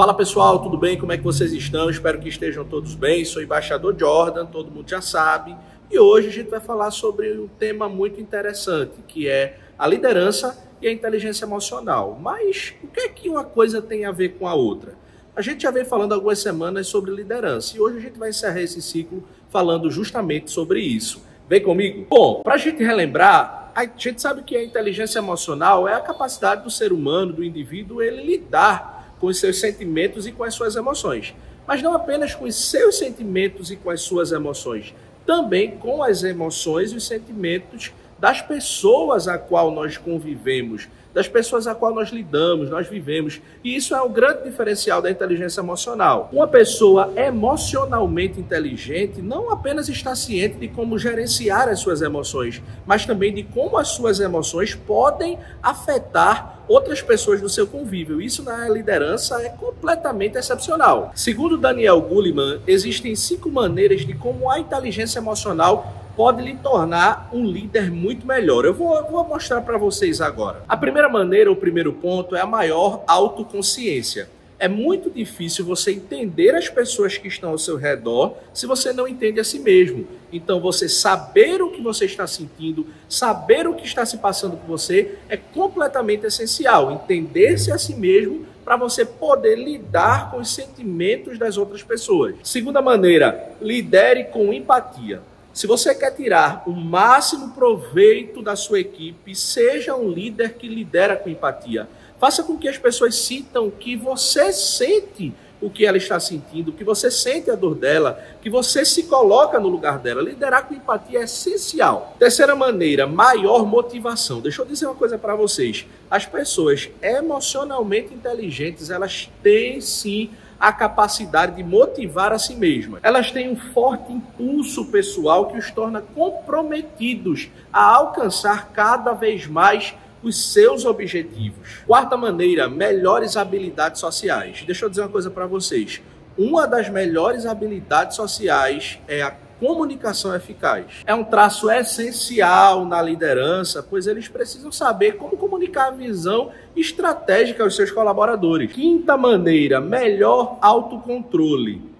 Fala pessoal, tudo bem? Como é que vocês estão? Espero que estejam todos bem. Sou embaixador Jordan, todo mundo já sabe. E hoje a gente vai falar sobre um tema muito interessante, que é a liderança e a inteligência emocional. Mas o que é que uma coisa tem a ver com a outra? A gente já vem falando algumas semanas sobre liderança e hoje a gente vai encerrar esse ciclo falando justamente sobre isso. Vem comigo? Bom, para a gente relembrar, a gente sabe que a inteligência emocional é a capacidade do ser humano, do indivíduo, ele lidar com os seus sentimentos e com as suas emoções. Mas não apenas com os seus sentimentos e com as suas emoções, também com as emoções e os sentimentos das pessoas a qual nós convivemos, das pessoas a qual nós lidamos, nós vivemos. E isso é um grande diferencial da inteligência emocional. Uma pessoa emocionalmente inteligente não apenas está ciente de como gerenciar as suas emoções, mas também de como as suas emoções podem afetar outras pessoas do seu convívio. Isso na liderança é completamente excepcional. Segundo Daniel Goleman, existem cinco maneiras de como a inteligência emocional pode lhe tornar um líder muito melhor. Eu vou, vou mostrar para vocês agora. A primeira maneira, o primeiro ponto, é a maior autoconsciência. É muito difícil você entender as pessoas que estão ao seu redor se você não entende a si mesmo. Então, você saber o que você está sentindo, saber o que está se passando com você é completamente essencial. Entender-se a si mesmo para você poder lidar com os sentimentos das outras pessoas. Segunda maneira, lidere com empatia. Se você quer tirar o máximo proveito da sua equipe, seja um líder que lidera com empatia. Faça com que as pessoas sintam que você sente o que ela está sentindo, que você sente a dor dela, que você se coloca no lugar dela. Liderar com empatia é essencial. Terceira maneira, maior motivação. Deixa eu dizer uma coisa para vocês. As pessoas emocionalmente inteligentes, elas têm sim a capacidade de motivar a si mesmas. Elas têm um forte impulso pessoal que os torna comprometidos a alcançar cada vez mais os seus objetivos. Quarta maneira, melhores habilidades sociais. Deixa eu dizer uma coisa para vocês. Uma das melhores habilidades sociais é a comunicação eficaz. É um traço essencial na liderança, pois eles precisam saber como comunicar a visão estratégica aos seus colaboradores. Quinta maneira, melhor autocontrole.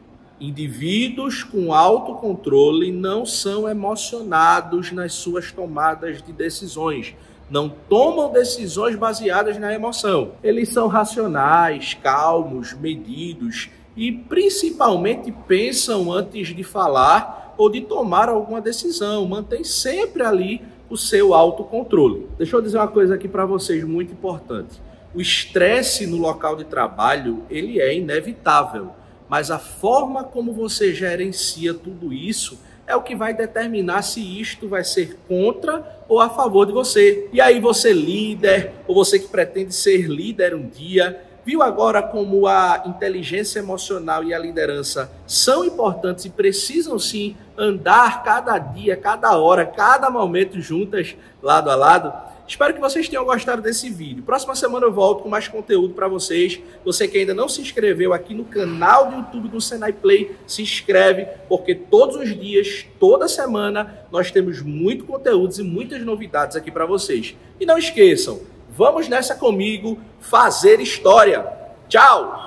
Indivíduos com autocontrole não são emocionados nas suas tomadas de decisões. Não tomam decisões baseadas na emoção. Eles são racionais, calmos, medidos e principalmente pensam antes de falar ou de tomar alguma decisão. Mantém sempre ali o seu autocontrole. Deixa eu dizer uma coisa aqui para vocês muito importante. O estresse no local de trabalho, ele é inevitável, mas a forma como você gerencia tudo isso é o que vai determinar se isto vai ser contra ou a favor de você. E aí você líder, ou você que pretende ser líder um dia, Viu agora como a inteligência emocional e a liderança são importantes e precisam sim andar cada dia, cada hora, cada momento juntas, lado a lado? Espero que vocês tenham gostado desse vídeo. Próxima semana eu volto com mais conteúdo para vocês. Você que ainda não se inscreveu aqui no canal do YouTube do Senai Play, se inscreve, porque todos os dias, toda semana, nós temos muito conteúdos e muitas novidades aqui para vocês. E não esqueçam, Vamos nessa comigo fazer história. Tchau!